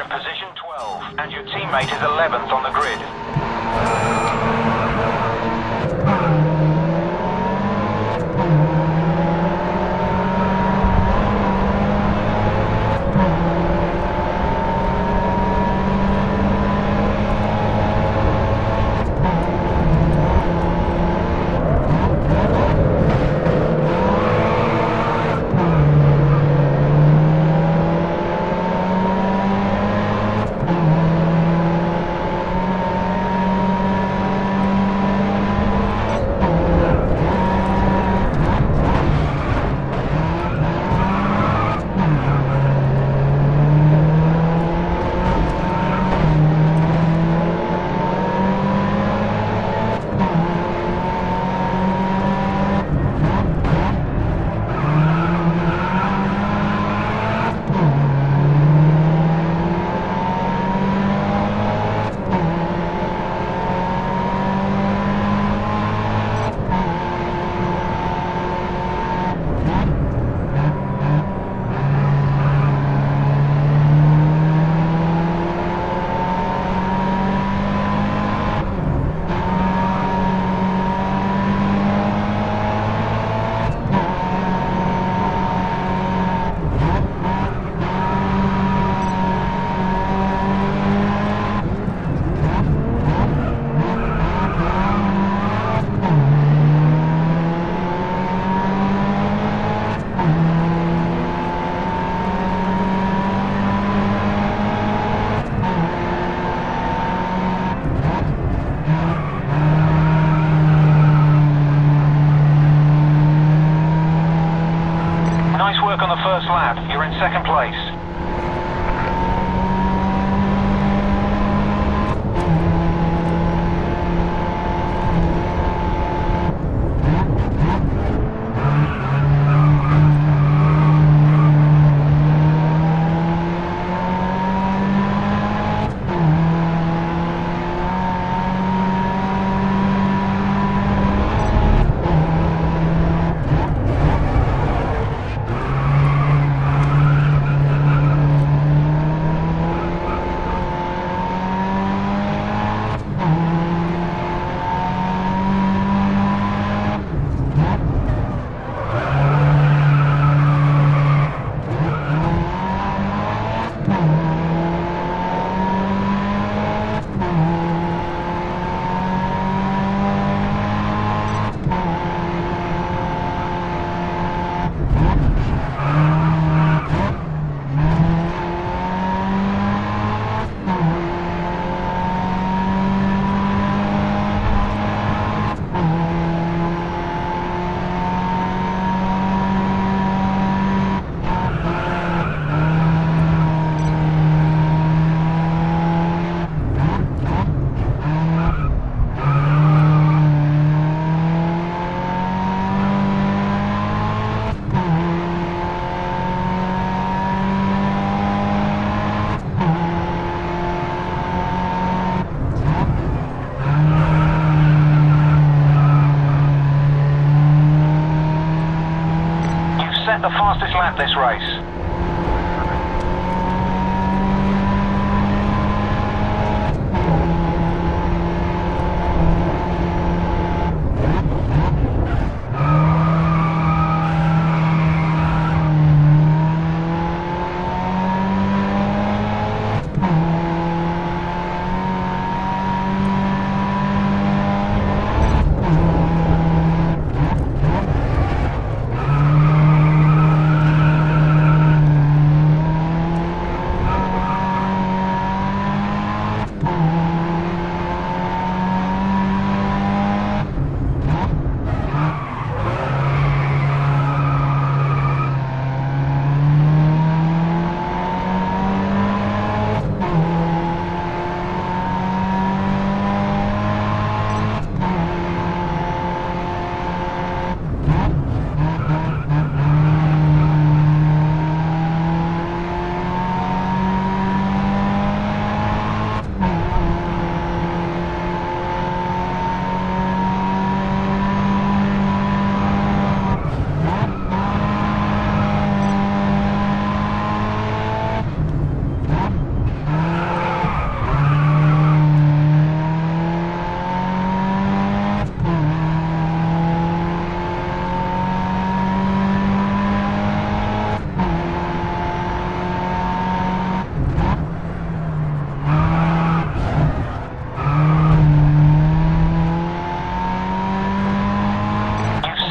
You're in position 12, and your teammate is 11th on the grid. Nice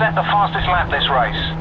set the fastest lap this race.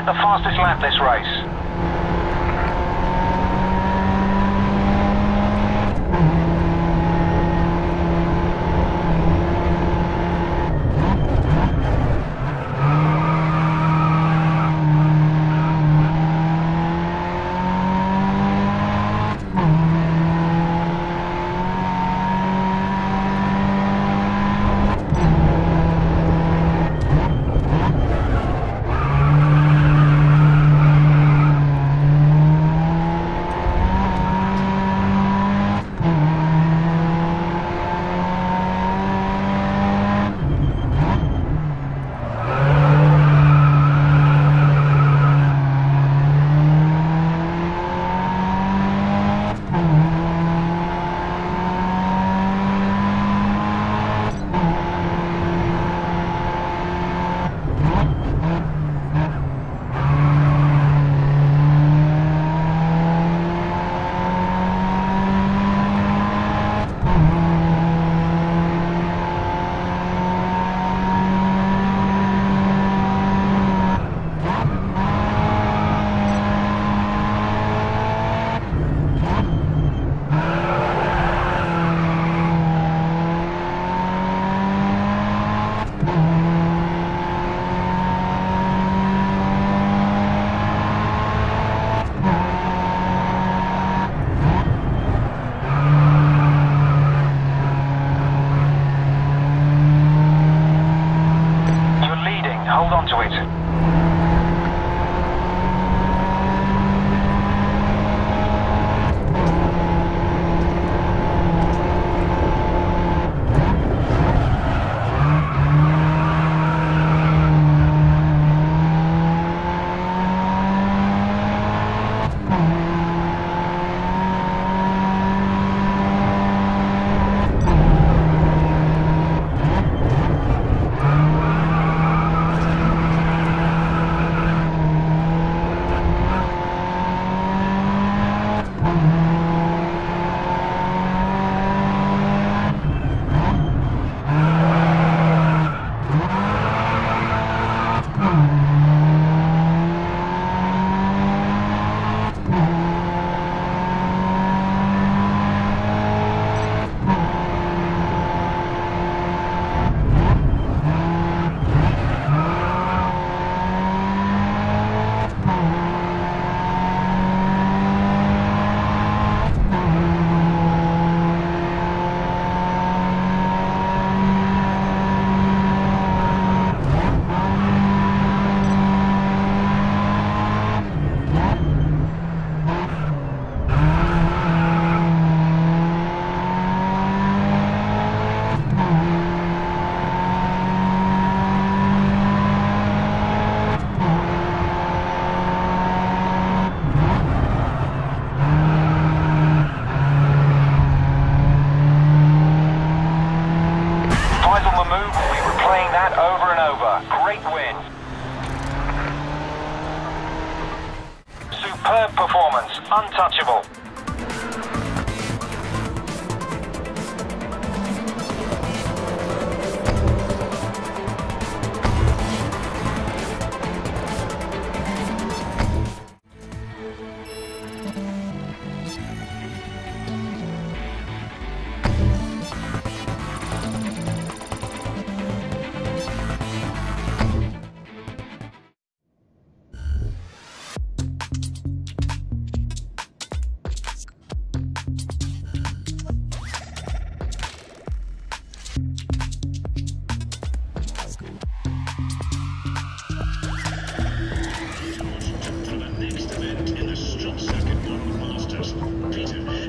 Set the fastest lap this race. Shuttle second vertical velocitors, 80 meters.